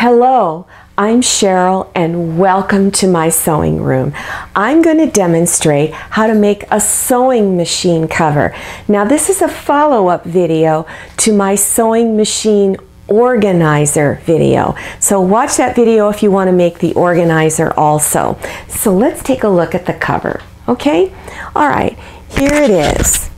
Hello, I'm Sherrill and welcome to my sewing room. I'm going to demonstrate how to make a sewing machine cover. Now this is a follow-up video to my sewing machine organizer video. So watch that video if you want to make the organizer also. So let's take a look at the cover. Okay? All right, here it is.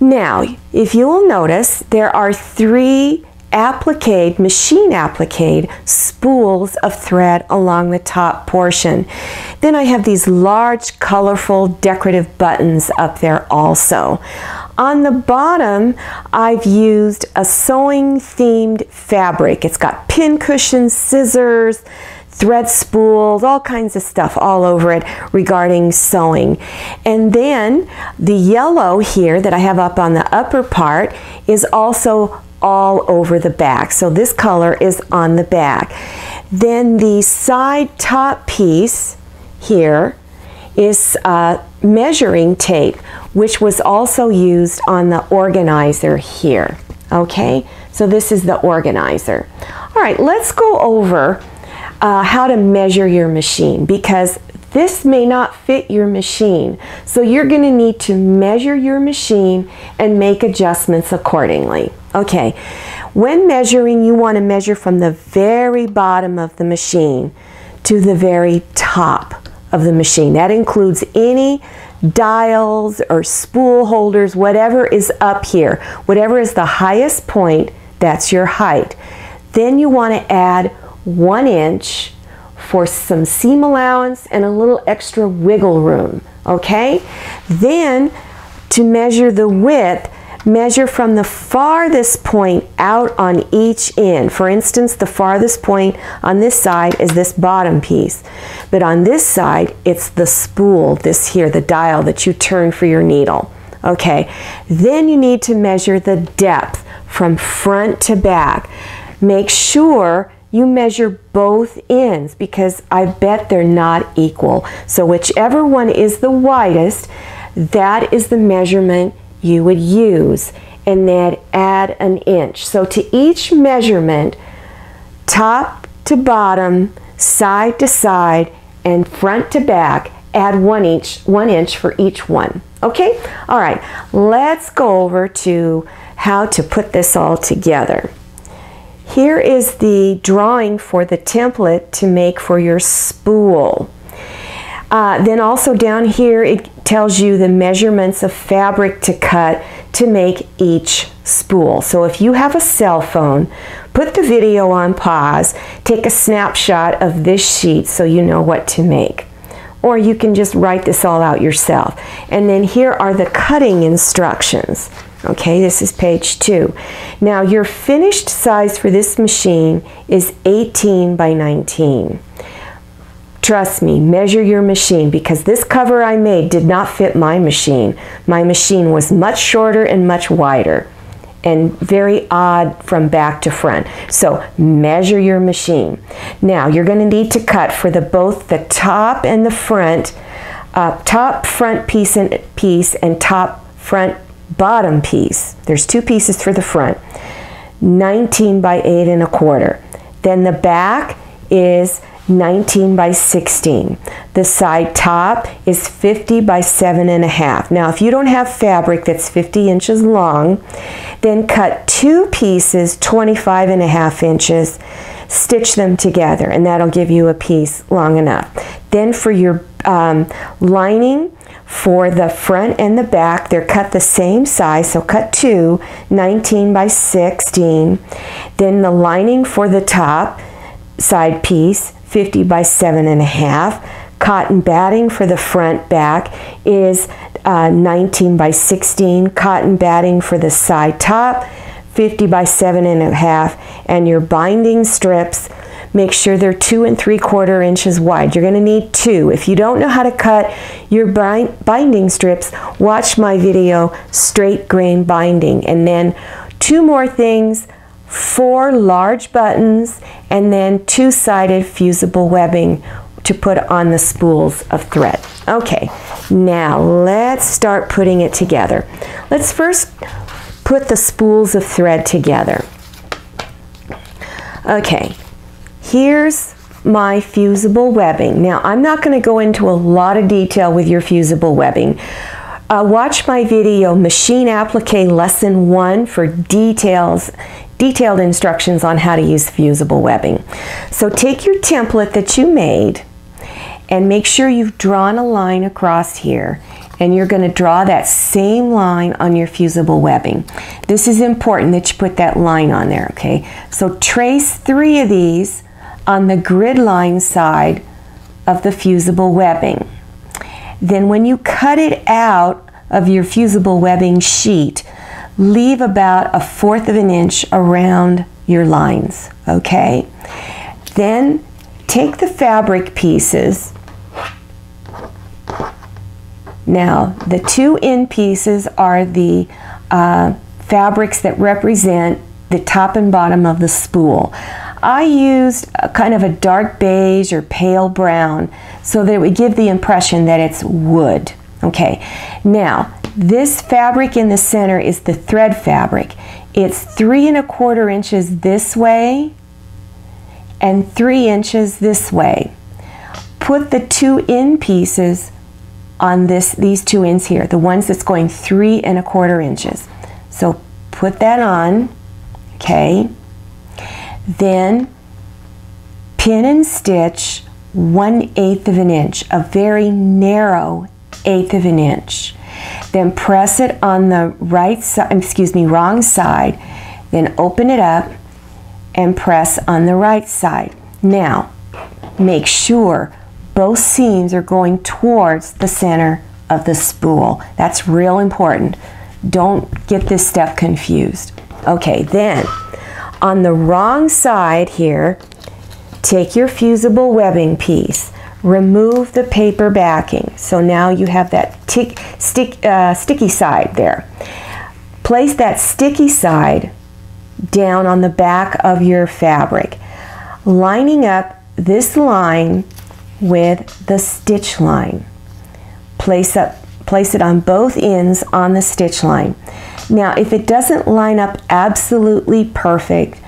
Now, if you will notice, there are three applique, machine applique spools of thread along the top portion. Then I have these large, colorful, decorative buttons up there also. On the bottom, I've used a sewing themed fabric. It's got pin cushions, scissors, thread spools, all kinds of stuff all over it regarding sewing. And then the yellow here that I have up on the upper part is also all over the back. So this color is on the back. Then the side top piece here is uh, measuring tape, which was also used on the organizer here. Okay, so this is the organizer. All right, let's go over uh, how to measure your machine because this may not fit your machine. So you're going to need to measure your machine and make adjustments accordingly. Okay, when measuring, you want to measure from the very bottom of the machine to the very top of the machine. That includes any dials or spool holders, whatever is up here. Whatever is the highest point, that's your height. Then you want to add one inch for some seam allowance and a little extra wiggle room, okay? Then to measure the width, measure from the farthest point out on each end. For instance, the farthest point on this side is this bottom piece. But on this side, it's the spool, this here, the dial that you turn for your needle. Okay, then you need to measure the depth from front to back. Make sure you measure both ends because I bet they're not equal. So whichever one is the widest, that is the measurement you would use and then add an inch. So to each measurement, top to bottom, side to side, and front to back, add one inch, one inch for each one. Okay? All right, let's go over to how to put this all together. Here is the drawing for the template to make for your spool. Uh, then also down here it tells you the measurements of fabric to cut to make each spool. So if you have a cell phone, put the video on pause, take a snapshot of this sheet so you know what to make. Or you can just write this all out yourself. And then here are the cutting instructions. Okay, this is page two. Now your finished size for this machine is 18 by 19. Trust me, measure your machine because this cover I made did not fit my machine. My machine was much shorter and much wider and very odd from back to front. So measure your machine. Now you're going to need to cut for the both the top and the front, uh, top front piece and piece and top front bottom piece, there's two pieces for the front, 19 by 8 and a quarter. Then the back is 19 by 16. The side top is 50 by 7 and a half. Now if you don't have fabric that's 50 inches long, then cut two pieces 25 and a half inches, stitch them together and that'll give you a piece long enough. Then for your um, lining, for the front and the back, they're cut the same size, so cut two, 19 by 16. Then the lining for the top side piece, 50 by seven and a half. Cotton batting for the front back is uh, 19 by 16. Cotton batting for the side top, 50 by seven and a half. And your binding strips, Make sure they're two and three quarter inches wide. You're going to need two. If you don't know how to cut your binding strips, watch my video, straight grain binding. And then two more things, four large buttons, and then two-sided fusible webbing to put on the spools of thread. Okay, now let's start putting it together. Let's first put the spools of thread together. Okay, here's my fusible webbing. Now, I'm not going to go into a lot of detail with your fusible webbing. Uh, watch my video, Machine Applique Lesson 1 for details, detailed instructions on how to use fusible webbing. So take your template that you made and make sure you've drawn a line across here and you're going to draw that same line on your fusible webbing. This is important that you put that line on there, okay? So trace three of these on the grid line side of the fusible webbing. Then when you cut it out of your fusible webbing sheet, leave about a fourth of an inch around your lines, okay? Then take the fabric pieces. Now, the two end pieces are the uh, fabrics that represent the top and bottom of the spool. I used kind of a dark beige or pale brown so that it would give the impression that it's wood. Okay, now this fabric in the center is the thread fabric. It's three and a quarter inches this way and three inches this way. Put the two end pieces on this these two ends here, the ones that's going three and a quarter inches. So put that on, okay. Then pin and stitch one eighth of an inch, a very narrow eighth of an inch. Then press it on the right side, excuse me, wrong side. Then open it up and press on the right side. Now, make sure both seams are going towards the center of the spool. That's real important. Don't get this step confused. Okay, then on the wrong side here, take your fusible webbing piece, remove the paper backing. So now you have that tick, stick, uh, sticky side there. Place that sticky side down on the back of your fabric, lining up this line with the stitch line. Place, up, place it on both ends on the stitch line. Now, if it doesn't line up absolutely perfect,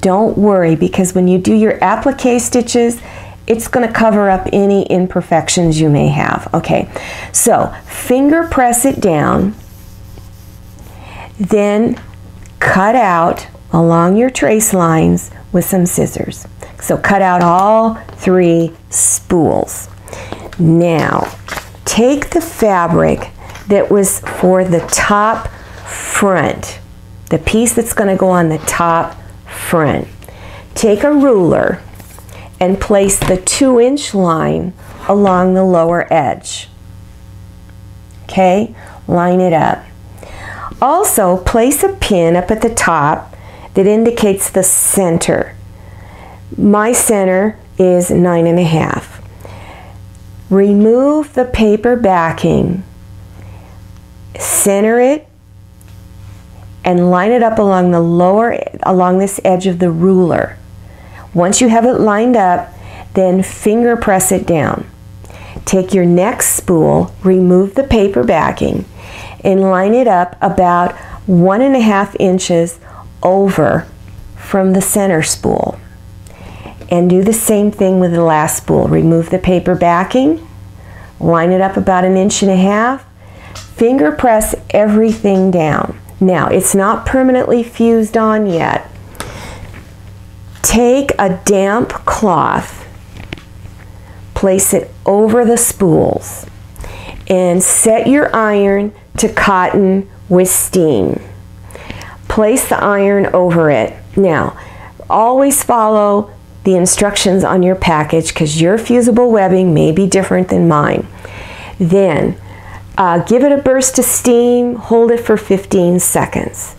don't worry because when you do your applique stitches, it's going to cover up any imperfections you may have. Okay, so finger press it down, then cut out along your trace lines with some scissors. So cut out all three spools. Now, take the fabric that was for the top front, the piece that's going to go on the top front. Take a ruler and place the two inch line along the lower edge. Okay, line it up. Also, place a pin up at the top that indicates the center. My center is nine and a half. Remove the paper backing, center it and line it up along the lower, along this edge of the ruler. Once you have it lined up, then finger press it down. Take your next spool, remove the paper backing, and line it up about one and a half inches over from the center spool. And do the same thing with the last spool. Remove the paper backing, line it up about an inch and a half, finger press everything down. Now, it's not permanently fused on yet. Take a damp cloth, place it over the spools, and set your iron to cotton with steam. Place the iron over it. Now, always follow the instructions on your package because your fusible webbing may be different than mine. Then, uh, give it a burst of steam, hold it for 15 seconds.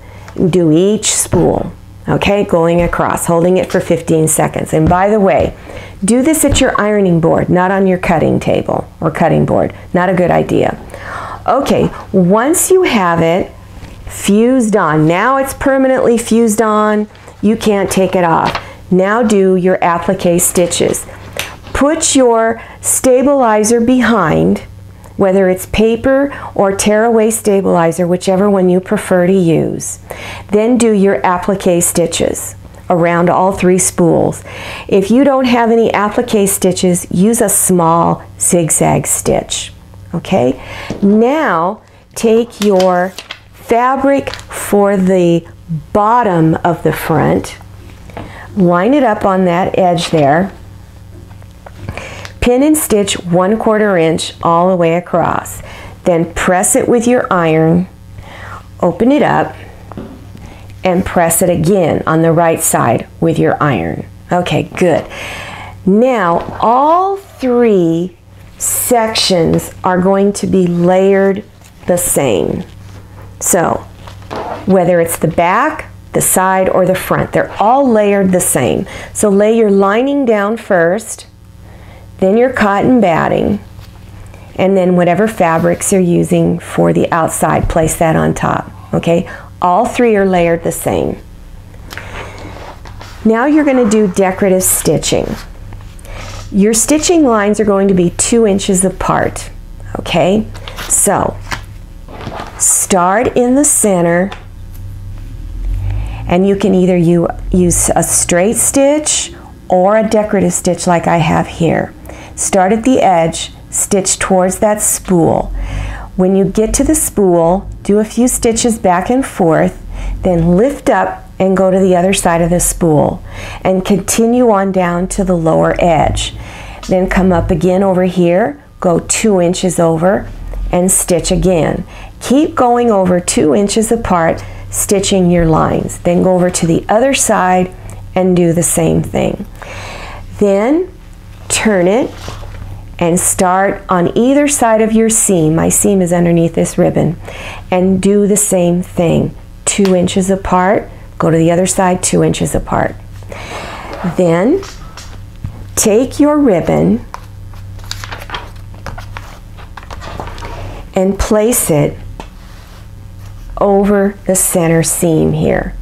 Do each spool, okay, going across, holding it for 15 seconds. And by the way, do this at your ironing board, not on your cutting table or cutting board. Not a good idea. Okay, once you have it fused on, now it's permanently fused on, you can't take it off. Now do your applique stitches. Put your stabilizer behind whether it's paper or tearaway stabilizer, whichever one you prefer to use. Then do your applique stitches. around all three spools. If you don't have any applique stitches, use a small zigzag stitch. Okay, now take your fabric for the bottom of the front, line it up on that edge there, pin and stitch one quarter inch all the way across. Then press it with your iron, open it up, and press it again on the right side with your iron. Okay, good. Now, all three sections are going to be layered the same. So, whether it's the back, the side, or the front, they're all layered the same. So lay your lining down first, then your cotton batting, and then whatever fabrics you're using for the outside, place that on top. Okay, all three are layered the same. Now you're going to do decorative stitching. Your stitching lines are going to be two inches apart. Okay, so start in the center and you can either you use a straight stitch or a decorative stitch like I have here. Start at the edge, stitch towards that spool. When you get to the spool, do a few stitches back and forth, then lift up and go to the other side of the spool and continue on down to the lower edge. Then come up again over here, go two inches over and stitch again. Keep going over two inches apart, stitching your lines. Then go over to the other side and do the same thing. Then turn it and start on either side of your seam. My seam is underneath this ribbon. And do the same thing. Two inches apart, go to the other side two inches apart. Then take your ribbon and place it over the center seam here.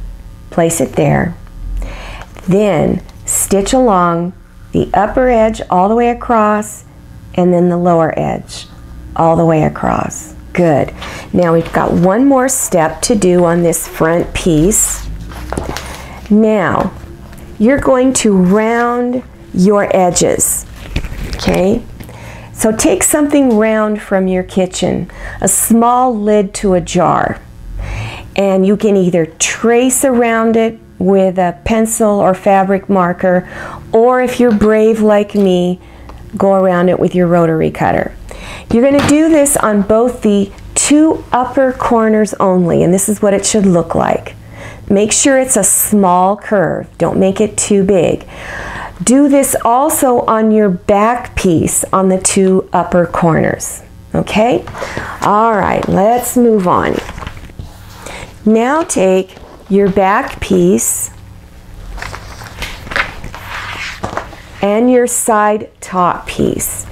Place it there. Then stitch along the upper edge all the way across and then the lower edge all the way across. Good. Now we've got one more step to do on this front piece. Now, you're going to round your edges, okay? So take something round from your kitchen, a small lid to a jar, and you can either trace around it with a pencil or fabric marker, or if you're brave like me, go around it with your rotary cutter. You're going to do this on both the two upper corners only, and this is what it should look like. Make sure it's a small curve. Don't make it too big. Do this also on your back piece on the two upper corners. Okay? All right, let's move on. Now take your back piece and your side top piece.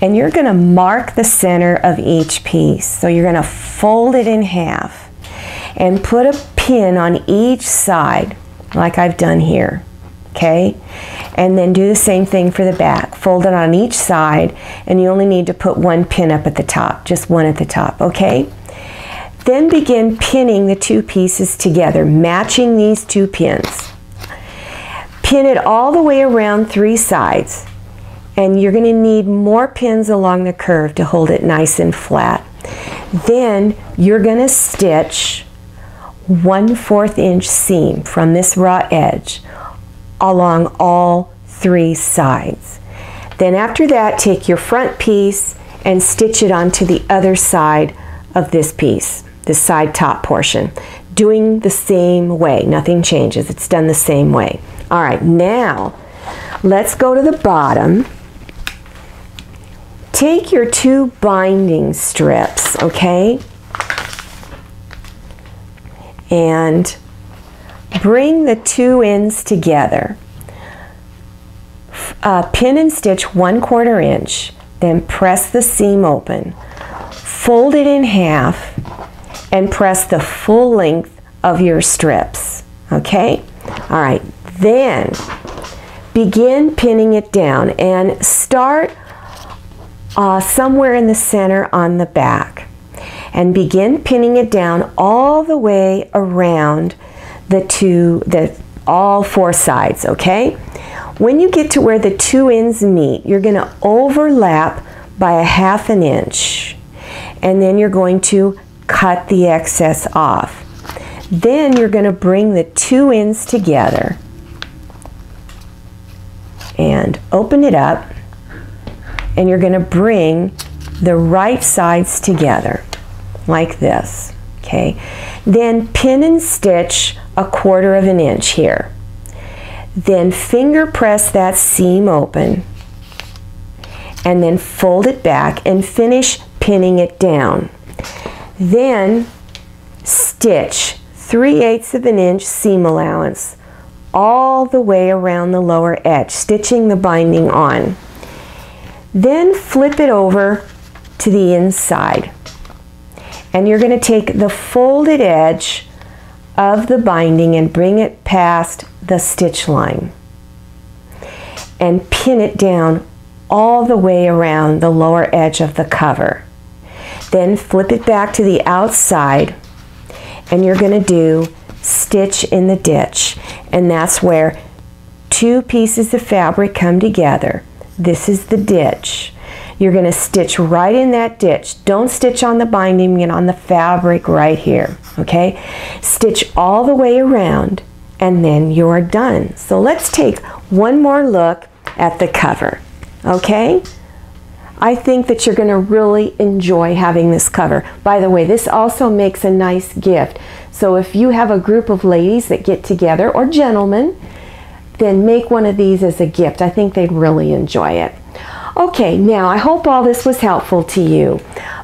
And you're going to mark the center of each piece. So you're going to fold it in half and put a pin on each side like I've done here. Okay? And then do the same thing for the back. Fold it on each side and you only need to put one pin up at the top, just one at the top. Okay? Then begin pinning the two pieces together, matching these two pins. Pin it all the way around three sides and you're going to need more pins along the curve to hold it nice and flat. Then you're going to stitch 1 4th inch seam from this raw edge along all three sides. Then after that, take your front piece and stitch it onto the other side of this piece, the side top portion, doing the same way. Nothing changes. It's done the same way. All right, now let's go to the bottom. Take your two binding strips, okay? And bring the two ends together. Uh, pin and stitch one quarter inch, then press the seam open. Fold it in half and press the full length of your strips, okay? All right, then begin pinning it down and start uh, somewhere in the center on the back and begin pinning it down all the way around the two, the, all four sides, okay? When you get to where the two ends meet, you're going to overlap by a half an inch. And then you're going to cut the excess off. Then you're going to bring the two ends together and open it up and you're going to bring the right sides together like this okay? Then pin and stitch a quarter of an inch here. Then finger press that seam open and then fold it back and finish pinning it down then stitch 3 eighths of an inch seam allowance all the way around the lower edge, stitching the binding on. Then flip it over to the inside. And you're going to take the folded edge of the binding and bring it past the stitch line. And pin it down all the way around the lower edge of the cover. Then flip it back to the outside and you're going to do stitch in the ditch and that's where two pieces of fabric come together. This is the ditch. You're going to stitch right in that ditch. Don't stitch on the binding and on the fabric right here, okay? Stitch all the way around and then you're done. So let's take one more look at the cover, okay? I think that you're going to really enjoy having this cover. By the way, this also makes a nice gift. So if you have a group of ladies that get together, or gentlemen, then make one of these as a gift. I think they'd really enjoy it. Okay, now I hope all this was helpful to you.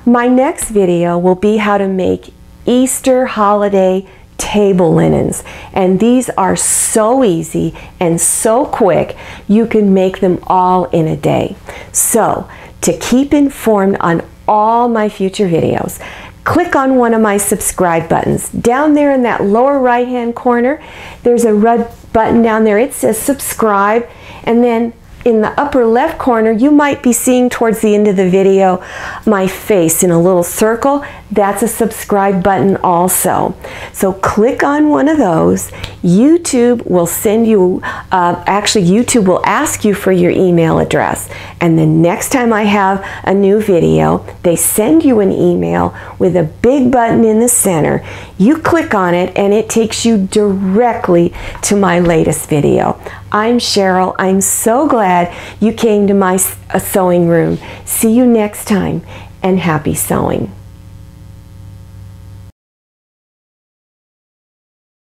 My next video will be how to make Easter holiday table linens. And these are so easy and so quick, you can make them all in a day. So to keep informed on all my future videos, click on one of my subscribe buttons. Down there in that lower right hand corner, there's a red button down there. It says subscribe and then in the upper left corner, you might be seeing towards the end of the video my face in a little circle. That's a subscribe button also. So click on one of those. YouTube will send you, uh, actually YouTube will ask you for your email address. And the next time I have a new video, they send you an email with a big button in the center. You click on it and it takes you directly to my latest video. I'm Sherrill. I'm so glad you came to my sewing room. See you next time and happy sewing.